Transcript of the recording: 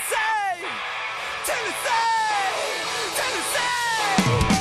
Tennessee! Tennessee! Tennessee!